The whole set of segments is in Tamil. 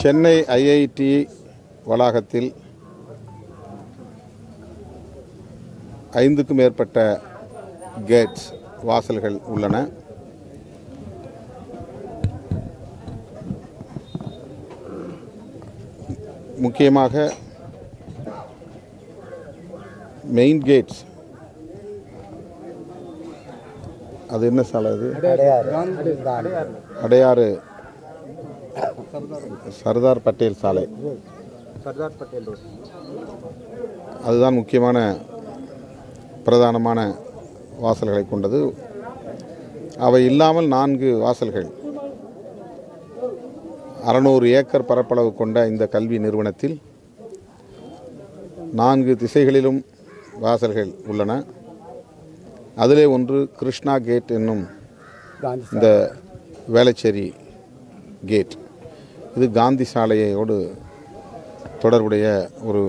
சென்னை ஐஐடி வளாகத்தில் ஐந்துக்கும் மேற்பட்ட கேட்ஸ் வாசல்கள் உள்ளன. முக்கியமாக மெயின் கேட்ஸ் அது என்ன சாலை அது? அடையாறு. சர்தார் பட்டேல் சாலை. சர்தார் பட்டேல் ரோட். அதுதான் முக்கியமான பிரதானமான வாசல்களை கொண்டது. அவை இல்லாமல் நான்கு வாசல்கள். அறநூறு ஏக்கர் பரப்பளவு கொண்ட இந்த கல்வி நிறுவனத்தில் நான்கு திசைகளிலும் வாசல்கள் உள்ளன. அதிலே ஒன்று கிருஷ்ணா கேட் என்னும் இந்த வேளச்சேரி கேட். இது காந்தி சாலையோடு தொடர்புடைய ஒரு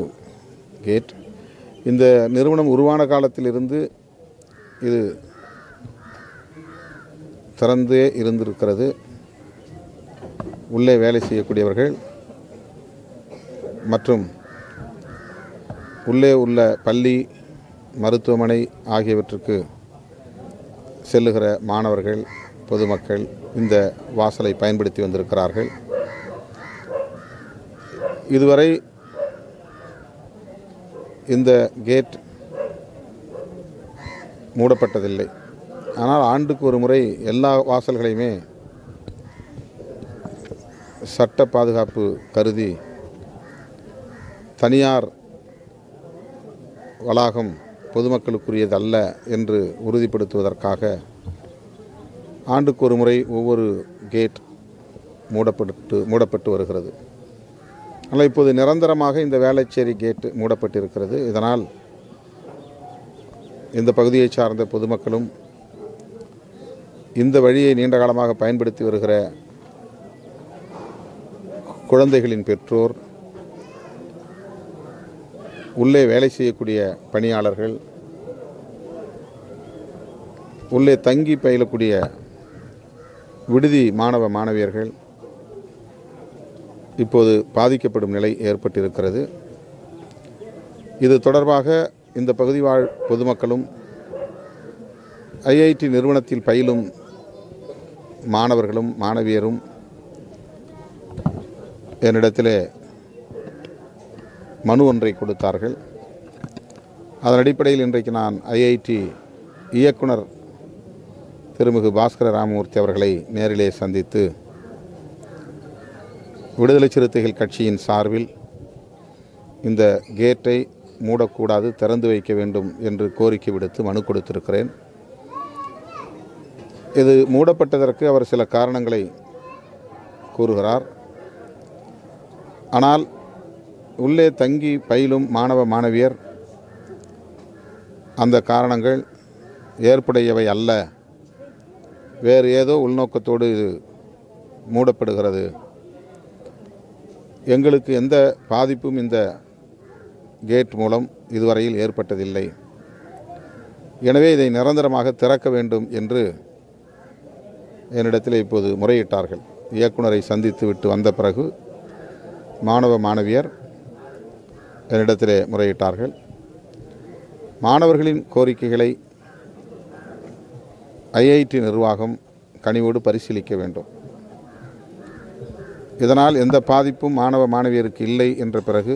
கேட். இந்த நிறுவனம் உருவான காலத்திலிருந்து இது திறந்தே இருந்திருக்கிறது. உள்ளே வேலை செய்யக்கூடியவர்கள் மற்றும் உள்ளே உள்ள பள்ளி மருத்துவமனை ஆகியவற்றுக்கு செல்லுகிற மாணவர்கள் பொதுமக்கள் இந்த வாசலை பயன்படுத்தி வந்திருக்கிறார்கள். இதுவரை இந்த கேட் மூடப்பட்டதில்லை. ஆனால் ஆண்டுக்கு ஒரு முறை எல்லா வாசல்களையுமே சட்ட பாதுகாப்பு கருதி தனியார் வளாகம் பொதுமக்களுக்குரியது அல்ல என்று உறுதிப்படுத்துவதற்காக ஆண்டுக்கு ஒரு முறை ஒவ்வொரு கேட் மூடப்பட்டு மூடப்பட்டு வருகிறது. ஆனால் இப்போது நிரந்தரமாக இந்த வேளச்சேரி கேட்டு மூடப்பட்டிருக்கிறது. இதனால் இந்த பகுதியை சார்ந்த பொதுமக்களும் இந்த வழியை நீண்ட காலமாக பயன்படுத்தி வருகிற குழந்தைகளின் பெற்றோர் உள்ளே வேலை செய்யக்கூடிய பணியாளர்கள் உள்ளே தங்கி பயிலக்கூடிய விடுதி மாணவ மாணவியர்கள் இப்போது பாதிக்கப்படும் நிலை ஏற்பட்டிருக்கிறது. இது தொடர்பாக இந்த பகுதி வாழ் பொதுமக்களும் ஐஐடி நிறுவனத்தில் பயிலும் மாணவர்களும் மாணவியரும் என்னிடத்திலே மனு ஒன்றை கொடுத்தார்கள். அதன் அடிப்படையில் இன்றைக்கு நான் ஐஐடி இயக்குனர் திருமிகு பாஸ்கர ராமமூர்த்தி அவர்களை நேரிலே சந்தித்து விடுதலை சிறுத்தைகள் கட்சியின் சார்பில் இந்த கேட்டை மூடக்கூடாது திறந்து வைக்க வேண்டும் என்று கோரிக்கை விடுத்து மனு கொடுத்திருக்கிறேன். இது மூடப்பட்டதற்கு அவர் சில காரணங்களை கூறுகிறார். ஆனால் உள்ளே தங்கி பயிலும் மாணவ மாணவியர் அந்த காரணங்கள் ஏற்புடையவை அல்ல. வேறு ஏதோ உள்நோக்கத்தோடு இது மூடப்படுகிறது. எங்களுக்கு எந்த பாதிப்பும் இந்த கேட் மூலம் இதுவரையில் ஏற்பட்டதில்லை. எனவே இதை நிரந்தரமாக திறக்க வேண்டும் என்று என்னிடத்தில் இப்போது முறையிட்டார்கள். இயக்குனரை சந்தித்து விட்டு வந்த பிறகு மாணவ மாணவியர் என்னிடத்திலே முறையிட்டார்கள். மாணவர்களின் கோரிக்கைகளை ஐஐடி நிர்வாகம் கனிவோடு பரிசீலிக்க வேண்டும். இதனால் எந்த பாதிப்பும் மாணவ மாணவியருக்கு இல்லை என்ற பிறகு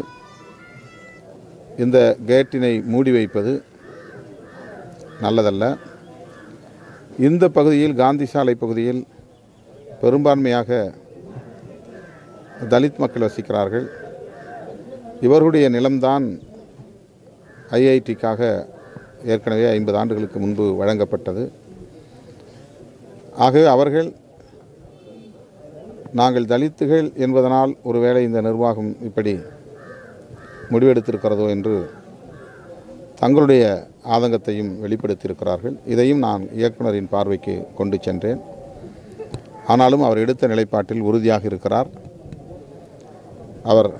இந்த கேட்டினை மூடி வைப்பது நல்லதல்ல. இந்த பகுதியில் காந்தி சாலை பகுதியில் பெரும்பான்மையாக தலித் மக்கள் வசிக்கிறார்கள். இவர்களுடைய நிலம்தான் ஐஐடிக்காக ஏற்கனவே ஐம்பது ஆண்டுகளுக்கு முன்பு வழங்கப்பட்டது. ஆகவே அவர்கள் நாங்கள் தலித்துகள் என்பதனால் ஒருவேளை இந்த நிர்வாகம் இப்படி முடிவெடுத்திருக்கிறதோ என்று தங்களுடைய ஆதங்கத்தையும் வெளிப்படுத்தியிருக்கிறார்கள். இதையும் நான் இயக்குனரின் பார்வைக்கு கொண்டு சென்றேன். ஆனாலும் அவர் எடுத்த நிலைப்பாட்டில் உறுதியாக இருக்கிறார். அவர்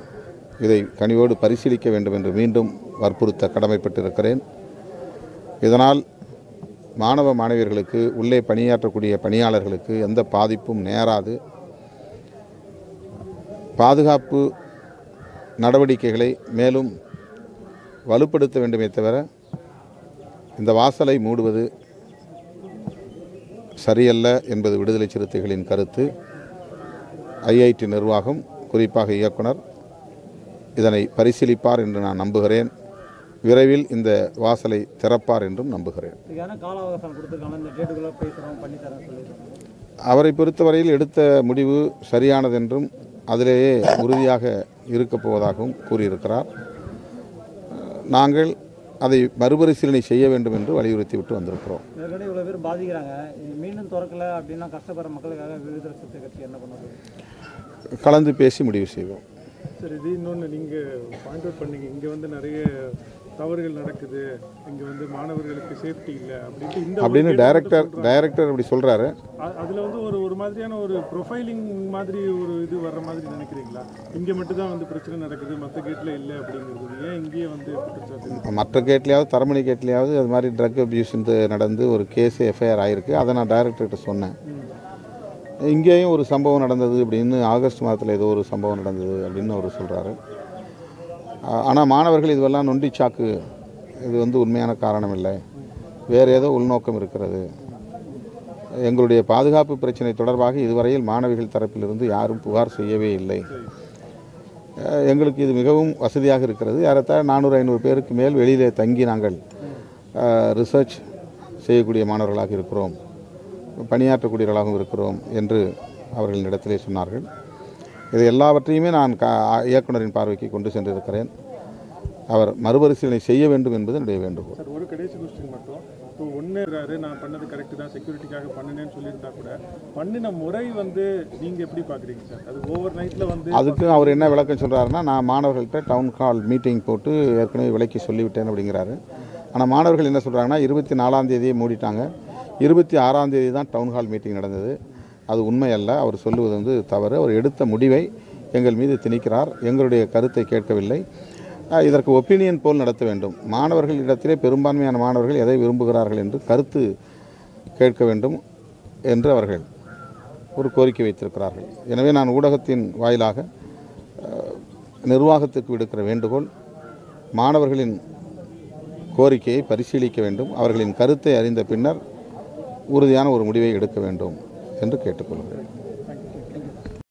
இதை கனிவோடு பரிசீலிக்க வேண்டும் என்று மீண்டும் வற்புறுத்த கடமைப்பட்டிருக்கிறேன். இதனால் மாணவ மாணவியர்களுக்கு உள்ளே பணியாற்றக்கூடிய பணியாளர்களுக்கு எந்த பாதிப்பும் நேராது. பாதுகாப்பு நடவடிக்கைகளை மேலும் வலுப்படுத்த வேண்டுமே தவிர இந்த வாசலை மூடுவது சரியல்ல என்பது விடுதலை சிறுத்தைகளின் கருத்து. ஐஐடி நிர்வாகம் குறிப்பாக இயக்குனர் இதனை பரிசீலிப்பார் என்று நான் நம்புகிறேன். விரைவில் இந்த வாசலை திறப்பார் என்றும் நம்புகிறேன். அவரை பொறுத்தவரையில் எடுத்த முடிவு சரியானதென்றும் அதிலேயே உறுதியாக இருக்கப் போவதாகவும் கூறியிருக்கிறார். நாங்கள் அதை மறுபரிசீலனை செய்ய வேண்டும் என்று வலியுறுத்தி விட்டு வந்திருக்கிறோம். இவ்வளோ பேர் பாதிக்கிறாங்க. மீண்டும் திறக்கல அப்படின்னா கஷ்டப்படுற மக்களுக்காக விடுதலை கட்சி என்ன பண்ணுறது கலந்து பேசி முடிவு செய்வோம். சார் இது இன்னொன்று நீங்கள் பாயிண்ட் அவுட் பண்ணீங்க. இங்கே வந்து நிறைய தவறுகள் நடக்குது இங்கே வந்து மாணவர்களுக்கு சேஃப்டி இல்லை அப்படின்ட்டு இந்த அப்படின்னு டைரக்டர் டைரக்டர் அப்படி சொல்கிறாரு அதில் வந்து ஒரு ஒரு மாதிரியான ஒரு ப்ரொஃபைலிங் மாதிரி ஒரு இது வர்ற மாதிரி நினைக்கிறீங்களா? இங்கே மட்டும் தான் வந்து பிரச்சனை நடக்குது மற்ற கேட்டில் இல்லை அப்படிங்கிறது. ஏன் இங்கேயே வந்து மற்ற கேட்லையாவது தரமணி கேட்லையாவது அது மாதிரி ட்ரக் அப்யூஸ் நடந்து ஒரு கேஸ் எஃப்ஐஆர் ஆகிருக்கு அதை நான் டைரக்டர்கிட்ட சொன்னேன். இங்கேயும் ஒரு சம்பவம் நடந்தது அப்படின்னு ஆகஸ்ட் மாதத்தில் ஏதோ ஒரு சம்பவம் நடந்தது அப்படின்னு அவர் சொல்கிறாரு ஆனால் மாணவர்கள் இதுவெல்லாம் நொண்டி சாக்கு. இது வந்து உண்மையான காரணம் இல்லை வேறு ஏதோ உள்நோக்கம் இருக்கிறது. எங்களுடைய பாதுகாப்பு பிரச்சனை தொடர்பாக இதுவரையில் மாணவிகள் தரப்பிலிருந்து யாரும் புகார் செய்யவே இல்லை. எங்களுக்கு இது மிகவும் வசதியாக இருக்கிறது. ஏறத்தாழ நானூறு ஐநூறு பேருக்கு மேல் வெளியிலே தங்கி நாங்கள் ரிசர்ச் செய்யக்கூடிய மாணவர்களாக இருக்கிறோம். பணியாற்றக்கூடியவர்களாகவும் இருக்கிறோம் என்று அவர்களின் இடத்திலே சொன்னார்கள். இது எல்லாவற்றையுமே நான் கா இயக்குனரின் பார்வைக்கு கொண்டு சென்றிருக்கிறேன். அவர் மறுபரிசீலனை செய்ய வேண்டும் என்பது என்னுடைய வேண்டுகோள். சார் ஒரு கடைசி கொஸ்டின் மட்டும். இப்போ ஒன்றுறாரு நான் பண்ணது கரெக்டு தான் செக்யூரிட்டிக்காக பண்ணினேன்னு சொல்லியிருந்தா கூட பண்ணின முறை வந்து நீங்கள் எப்படி பார்க்குறீங்க சார்? அது ஓவர் நைட்டில் வந்து அதுக்கு அவர் என்ன விளக்கம் சொல்கிறாருன்னா நான் மாணவர்கள்ட்ட டவுன் ஹால் மீட்டிங் போட்டு ஏற்கனவே விலைக்கு சொல்லிவிட்டேன் அப்படிங்கிறாரு. ஆனால் மாணவர்கள் என்ன சொல்கிறாங்கன்னா இருபத்தி நாலாம் தேதியே மூடிட்டாங்க. இருபத்தி ஆறாம் தேதி தான் டவுன் ஹால் மீட்டிங் நடந்தது. அது உண்மையல்ல. அவர் சொல்லுவது வந்து தவறு. அவர் எடுத்த முடிவை எங்கள் மீது திணிக்கிறார். எங்களுடைய கருத்தை கேட்கவில்லை. இதற்கு ஒப்பீனியன் போல் நடத்த வேண்டும். மாணவர்கள் இடத்திலே பெரும்பான்மையான மாணவர்கள் எதை விரும்புகிறார்கள் என்று கருத்து கேட்க வேண்டும் என்று அவர்கள் ஒரு கோரிக்கை வைத்திருக்கிறார்கள். எனவே நான் ஊடகத்தின் வாயிலாக நிர்வாகத்திற்கு விடுக்கிற வேண்டுகோள் மாணவர்களின் கோரிக்கையை பரிசீலிக்க வேண்டும். அவர்களின் கருத்தை அறிந்த பின்னர் உறுதியான ஒரு முடிவை எடுக்க வேண்டும். என்று கேட்டுக்கொள்கிறேன்.